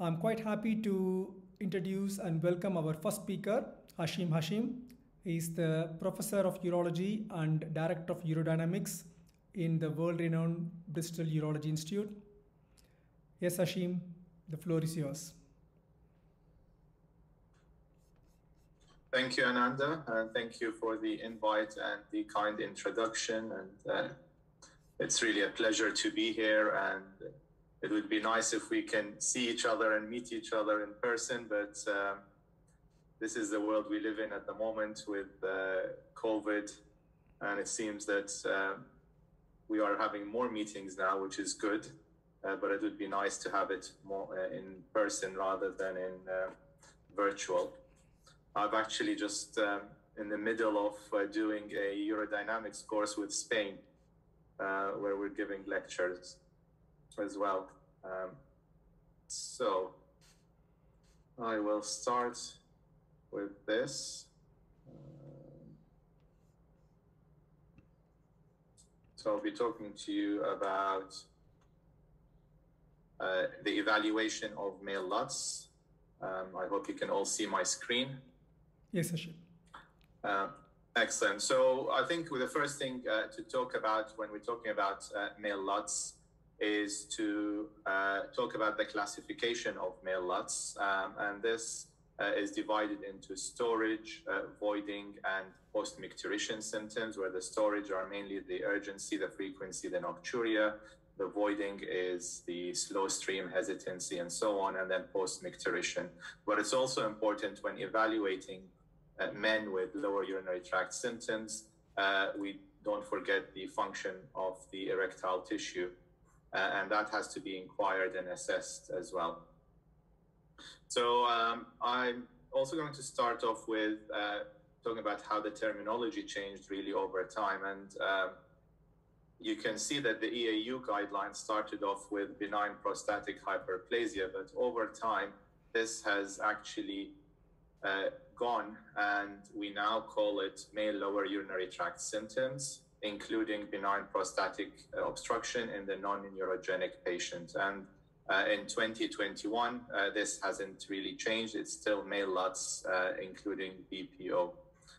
I'm quite happy to introduce and welcome our first speaker, Hashim Hashim. He's the professor of urology and director of urodynamics in the world-renowned Bristol Urology Institute. Yes, Hashim, the floor is yours. Thank you, Ananda, and thank you for the invite and the kind introduction. And uh, it's really a pleasure to be here. And it would be nice if we can see each other and meet each other in person, but um, this is the world we live in at the moment with uh, COVID, and it seems that uh, we are having more meetings now, which is good. Uh, but it would be nice to have it more uh, in person rather than in uh, virtual. I've actually just um, in the middle of uh, doing a urodynamics course with Spain, where we're giving lectures as well. Um, so I will start with this. Um, so I'll be talking to you about uh, the evaluation of male LUTS. Um, I hope you can all see my screen. Yes, Hashim. Uh, excellent. So I think the first thing uh, to talk about when we're talking about uh, male LUTS is to uh, talk about the classification of male LUTs. Um, and this uh, is divided into storage, uh, voiding, and post-micturition symptoms, where the storage are mainly the urgency, the frequency, the nocturia. The voiding is the slow stream hesitancy and so on, and then post-micturition. But it's also important when evaluating uh, men with lower urinary tract symptoms, uh, we don't forget the function of the erectile tissue and that has to be inquired and assessed as well. So um, I'm also going to start off with uh, talking about how the terminology changed really over time. And um, you can see that the EAU guidelines started off with benign prostatic hyperplasia, but over time, this has actually uh, gone and we now call it male lower urinary tract symptoms including benign prostatic uh, obstruction in the non-neurogenic patient. And uh, in 2021, uh, this hasn't really changed. It's still male LUTs, uh, including BPO.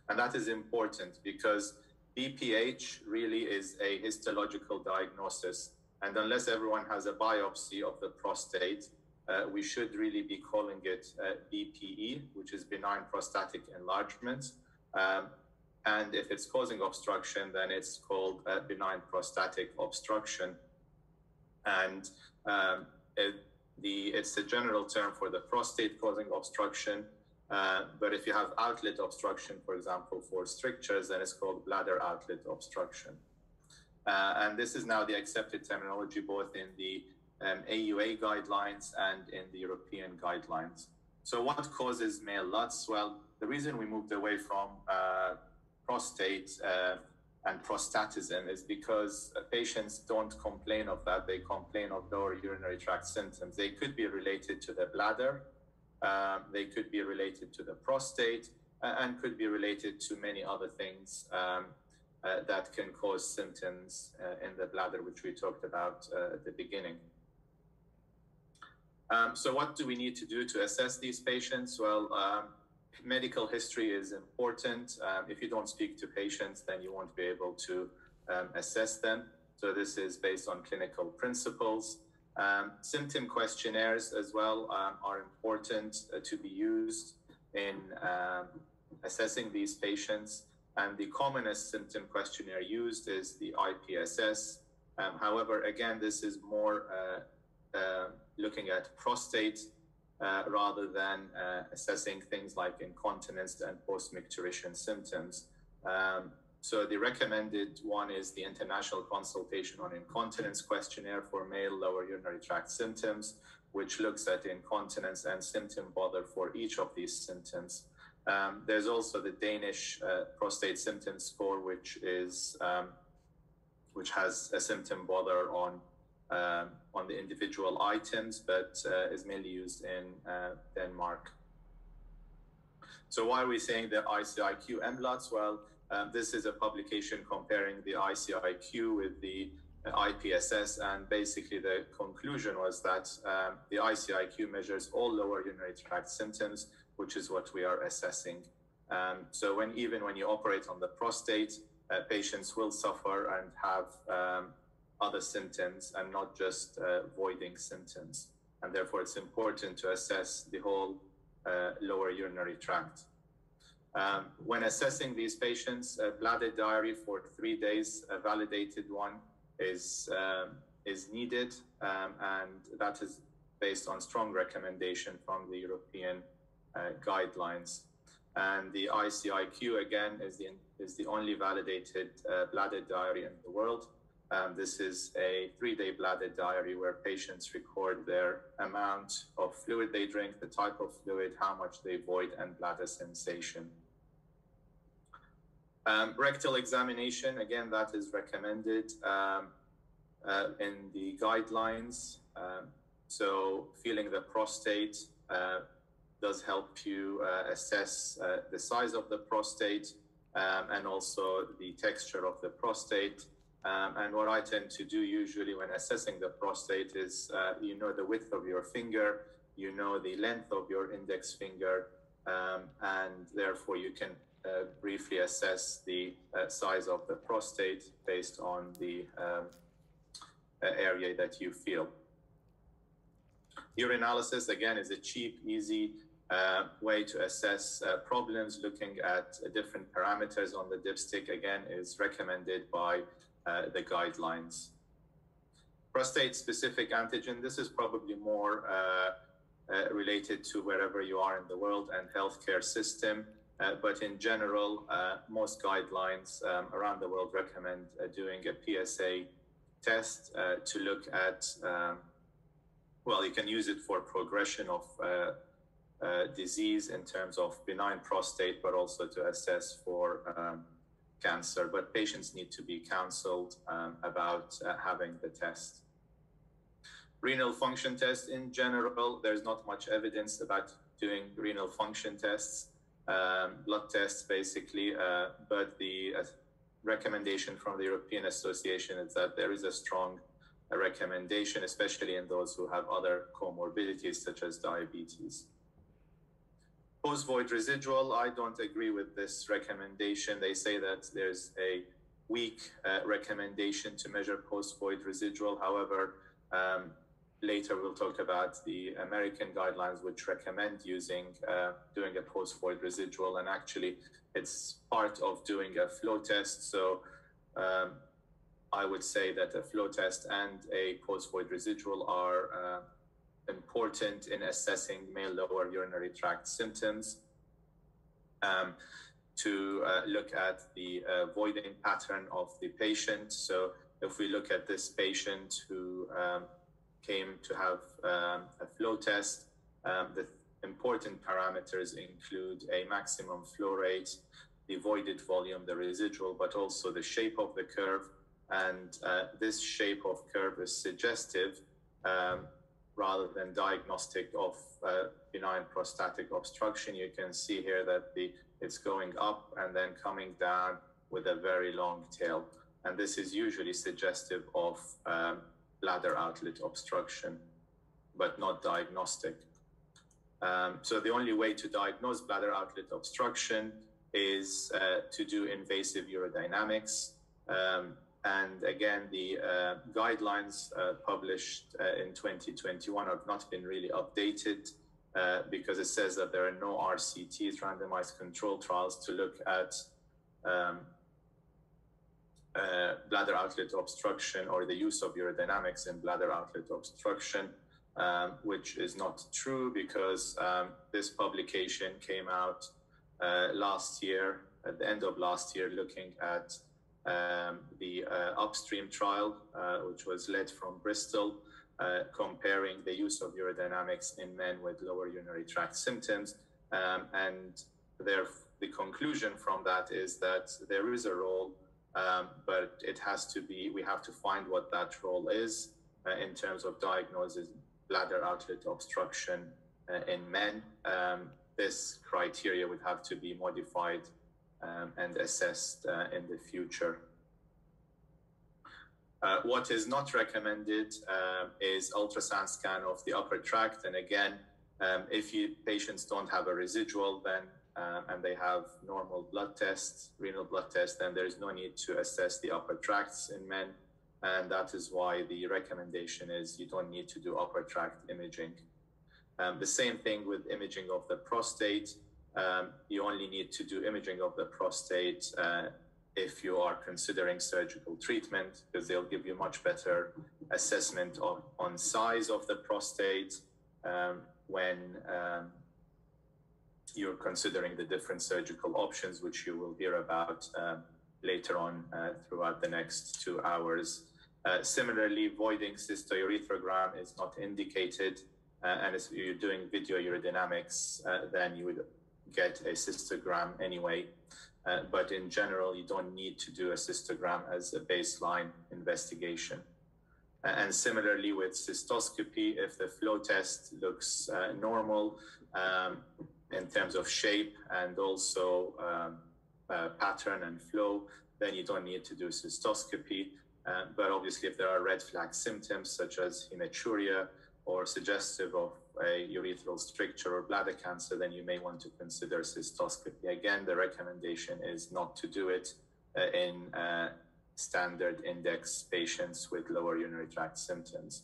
And that is important because BPH really is a histological diagnosis. And unless everyone has a biopsy of the prostate, uh, we should really be calling it uh, BPE, which is benign prostatic enlargement. Um, and if it's causing obstruction, then it's called benign prostatic obstruction. And um, it, the, it's a general term for the prostate causing obstruction. Uh, but if you have outlet obstruction, for example, for strictures, then it's called bladder outlet obstruction. Uh, and this is now the accepted terminology both in the um, AUA guidelines and in the European guidelines. So, what causes male LUTs? Well, the reason we moved away from uh, prostate uh, and prostatism is because patients don't complain of that. They complain of lower urinary tract symptoms. They could be related to the bladder, um, they could be related to the prostate, uh, and could be related to many other things um, uh, that can cause symptoms uh, in the bladder, which we talked about uh, at the beginning. Um, so, what do we need to do to assess these patients? Well, um, medical history is important. Um, if you don't speak to patients, then you won't be able to um, assess them. So this is based on clinical principles. Um, symptom questionnaires as well um, are important uh, to be used in um, assessing these patients. And the commonest symptom questionnaire used is the IPSS. Um, however, again, this is more uh, uh, looking at prostate uh, rather than uh, assessing things like incontinence and post-micturition symptoms. Um, so the recommended one is the International Consultation on Incontinence Questionnaire for male lower urinary tract symptoms, which looks at incontinence and symptom bother for each of these symptoms. Um, there's also the Danish uh, prostate symptom score, which is um, which has a symptom bother on um, on the individual items, but uh, is mainly used in uh, Denmark. So why are we saying the ICIQ MLUTs? Well, um, this is a publication comparing the ICIQ with the IPSS, and basically the conclusion was that um, the ICIQ measures all lower urinary tract symptoms, which is what we are assessing. Um, so when even when you operate on the prostate, uh, patients will suffer and have um, other symptoms and not just uh, voiding symptoms. And therefore, it's important to assess the whole uh, lower urinary tract. Um, when assessing these patients, a bladder diary for three days, a validated one, is um, is needed, um, and that is based on strong recommendation from the European uh, guidelines. And the ICIQ again is the is the only validated uh, bladder diary in the world. Um, this is a three-day bladder diary where patients record their amount of fluid they drink, the type of fluid, how much they void, and bladder sensation. Um, rectal examination, again, that is recommended um, uh, in the guidelines. Um, so, feeling the prostate uh, does help you uh, assess uh, the size of the prostate um, and also the texture of the prostate. Um, and what I tend to do usually when assessing the prostate is uh, you know the width of your finger, you know the length of your index finger, um, and therefore you can uh, briefly assess the uh, size of the prostate based on the um, uh, area that you feel. Urinalysis, again, is a cheap, easy uh, way to assess uh, problems. Looking at different parameters on the dipstick, again, is recommended by the guidelines. Prostate specific antigen, this is probably more uh, related to wherever you are in the world and healthcare system. Uh, but in general, uh, most guidelines um, around the world recommend uh, doing a PSA test uh, to look at, um, well, you can use it for progression of uh, disease in terms of benign prostate, but also to assess for um, cancer. But patients need to be counseled um, about having the test renal function test in general there's not much evidence about doing renal function tests um, blood tests basically, uh, but the uh, recommendation from the European Association is that there is a strong uh, recommendation, especially in those who have other comorbidities such as diabetes. Post void residual, I don't agree with this recommendation. They say that there's a weak uh, recommendation to measure post void residual. However, um, later we'll talk about the American guidelines, which recommend using uh, doing a post void residual, and actually it's part of doing a flow test. So um, I would say that a flow test and a post void residual are uh, important in assessing male lower urinary tract symptoms. Um, to uh, look at the uh, voiding pattern of the patient. So if we look at this patient who um, came to have um, a flow test. Um, the important parameters include a maximum flow rate, the voided volume, the residual, but also the shape of the curve. And uh, this shape of curve is suggestive um, rather than diagnostic of uh, benign prostatic obstruction. You can see here that the it's going up and then coming down with a very long tail. And this is usually suggestive of um, bladder outlet obstruction, but not diagnostic. Um, so the only way to diagnose bladder outlet obstruction is uh, to do invasive urodynamics. Um, and again, the uh, guidelines uh, published uh, in 2021 have not been really updated uh, because it says that there are no RCTs, randomized control trials, to look at um, uh, bladder outlet obstruction or the use of urodynamics in bladder outlet obstruction, um, which is not true because um, this publication came out uh, last year, at the end of last year, looking at um, the uh, upstream trial, uh, which was led from Bristol, uh, comparing the use of urodynamics in men with lower urinary tract symptoms. Um, and there, the conclusion from that is that there is a role um, but it has to be, we have to find what that role is in terms of diagnosis bladder outlet obstruction in men. Um, this criteria would have to be modified um, and assessed uh, in the future. Uh, what is not recommended um, is ultrasound scan of the upper tract. And again, um, if you patients don't have a residual, then um, and they have normal blood tests, renal blood tests, then there is no need to assess the upper tracts in men. And that is why the recommendation is you don't need to do upper tract imaging. Um, the same thing with imaging of the prostate. Um, you only need to do imaging of the prostate uh, if you are considering surgical treatment because they'll give you much better assessment of, on size of the prostate um, when um, you're considering the different surgical options, which you will hear about uh, later on uh, throughout the next two hours. Uh, similarly, voiding cystourethrogram is not indicated, uh, and if you're doing video urodynamics, uh, then you would get a cystogram anyway. Uh, but in general, you don't need to do a cystogram as a baseline investigation. And similarly with cystoscopy, if the flow test looks uh, normal um, in terms of shape and also um, uh, pattern and flow, then you don't need to do cystoscopy. Uh, but obviously, if there are red flag symptoms such as hematuria or suggestive of a urethral stricture or bladder cancer, then you may want to consider cystoscopy. Again, the recommendation is not to do it uh, in uh, standard index patients with lower urinary tract symptoms.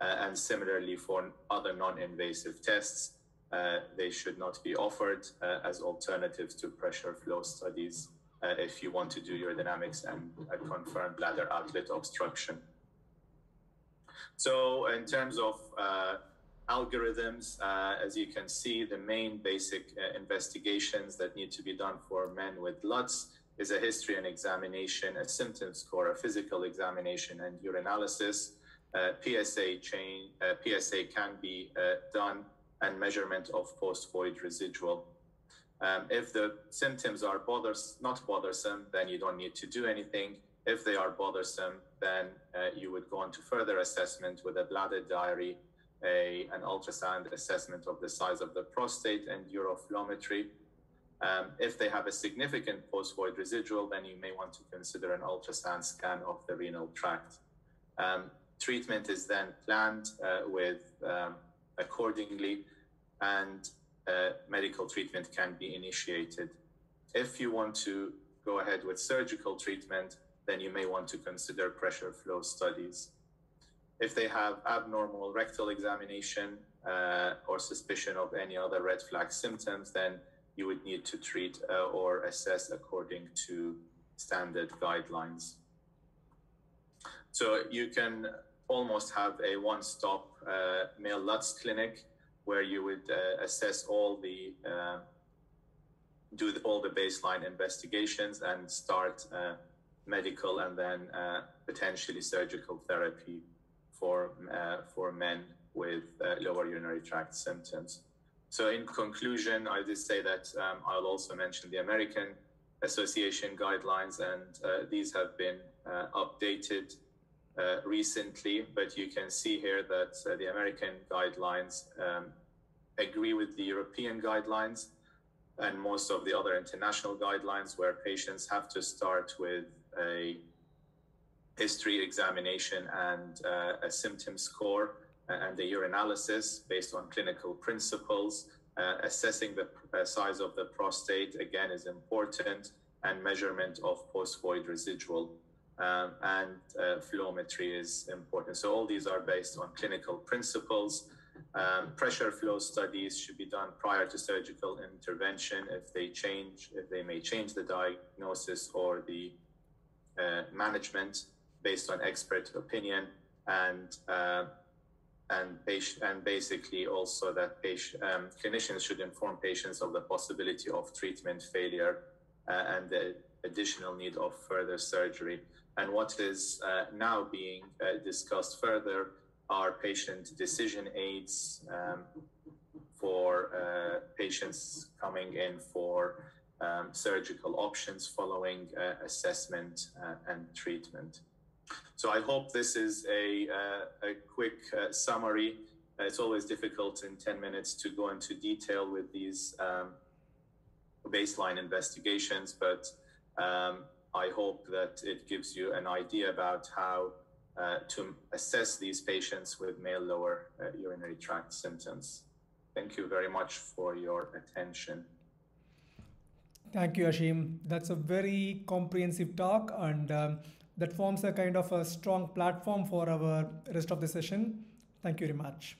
Uh, and similarly, for other non invasive tests, uh, they should not be offered uh, as alternatives to pressure flow studies uh, if you want to do urodynamics and confirm bladder outlet obstruction. So, in terms of algorithms, uh, as you can see, the main basic investigations that need to be done for men with LUTS is a history and examination, a symptom score, a physical examination, and urinalysis. Uh, PSA chain, uh, PSA can be uh, done, and measurement of post-void residual. Um, if the symptoms are bothers- not bothersome, then you don't need to do anything. If they are bothersome, then uh, you would go on to further assessment with a bladder diary, a, an ultrasound assessment of the size of the prostate, and uroflowmetry. Um, if they have a significant post-void residual, then you may want to consider an ultrasound scan of the renal tract. Um, treatment is then planned uh, with um, accordingly, and uh, medical treatment can be initiated. If you want to go ahead with surgical treatment, then you may want to consider pressure flow studies. If they have abnormal rectal examination uh, or suspicion of any other red flag symptoms, then you would need to treat uh, or assess according to standard guidelines. So you can almost have a one-stop uh, male LUTS clinic where you would uh, assess all the uh, do the, all the baseline investigations and start uh, medical and then potentially surgical therapy for for men with lower urinary tract symptoms. So, in conclusion, I did say that um, I'll also mention the American Association guidelines, and uh, these have been uh, updated uh, recently. But you can see here that uh, the American guidelines um, agree with the European guidelines and most of the other international guidelines, where patients have to start with a history examination and uh, a symptom score and the urinalysis based on clinical principles. Uh, assessing the uh, size of the prostate again is important, and measurement of post-void residual um, and uh, flowmetry is important. So all these are based on clinical principles. Um, pressure flow studies should be done prior to surgical intervention if they change, if they may change the diagnosis or the uh, management based on expert opinion and uh, and patient, and basically also that patient, um, clinicians should inform patients of the possibility of treatment failure uh, and the additional need of further surgery. And what is uh, now being uh, discussed further are patient decision aids um, for uh, patients coming in for um, surgical options following uh, assessment and treatment. So I hope this is a, uh, a quick uh, summary. Uh, it's always difficult in 10 minutes to go into detail with these um, baseline investigations, but um, I hope that it gives you an idea about how uh, to assess these patients with male lower uh, urinary tract symptoms. Thank you very much for your attention. Thank you, Hashim. That's a very comprehensive talk, and um, that forms a kind of a strong platform for our rest of the session. Thank you very much.